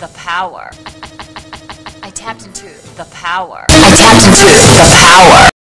The power. I tapped into the power. I tapped into the power.